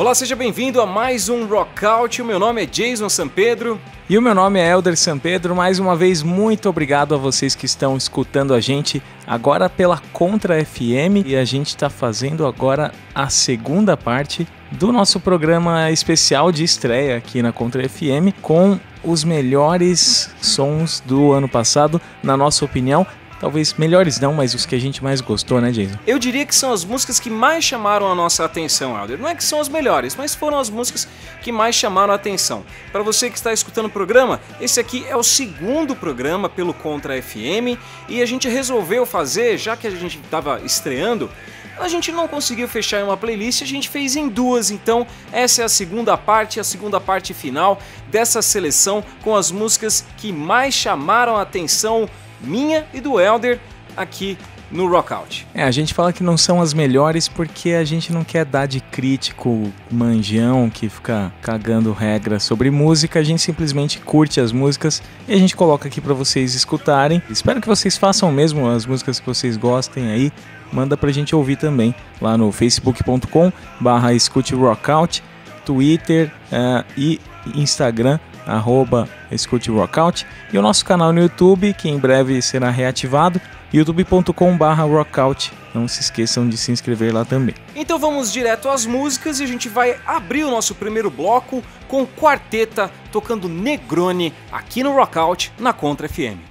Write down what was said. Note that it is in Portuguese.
Olá, seja bem-vindo a mais um Rockout. O meu nome é Jason Pedro E o meu nome é Elder Pedro. Mais uma vez, muito obrigado a vocês que estão escutando a gente agora pela Contra FM. E a gente está fazendo agora a segunda parte do nosso programa especial de estreia aqui na Contra FM com os melhores sons do ano passado, na nossa opinião. Talvez melhores não, mas os que a gente mais gostou, né, Jason? Eu diria que são as músicas que mais chamaram a nossa atenção, Elder. Não é que são as melhores, mas foram as músicas que mais chamaram a atenção. Para você que está escutando o programa, esse aqui é o segundo programa pelo Contra FM e a gente resolveu fazer, já que a gente estava estreando, a gente não conseguiu fechar em uma playlist, a gente fez em duas, então essa é a segunda parte, a segunda parte final dessa seleção com as músicas que mais chamaram a atenção minha e do Elder aqui no Rockout. É, a gente fala que não são as melhores porque a gente não quer dar de crítico manjão que fica cagando regras sobre música, a gente simplesmente curte as músicas e a gente coloca aqui para vocês escutarem. Espero que vocês façam mesmo as músicas que vocês gostem aí. Manda pra gente ouvir também lá no facebook.com barra escute rockout, Twitter uh, e Instagram arroba Escute Rockout, e o nosso canal no YouTube, que em breve será reativado, youtube.com.br rockout. Não se esqueçam de se inscrever lá também. Então vamos direto às músicas e a gente vai abrir o nosso primeiro bloco com Quarteta tocando Negroni aqui no Rockout na Contra FM.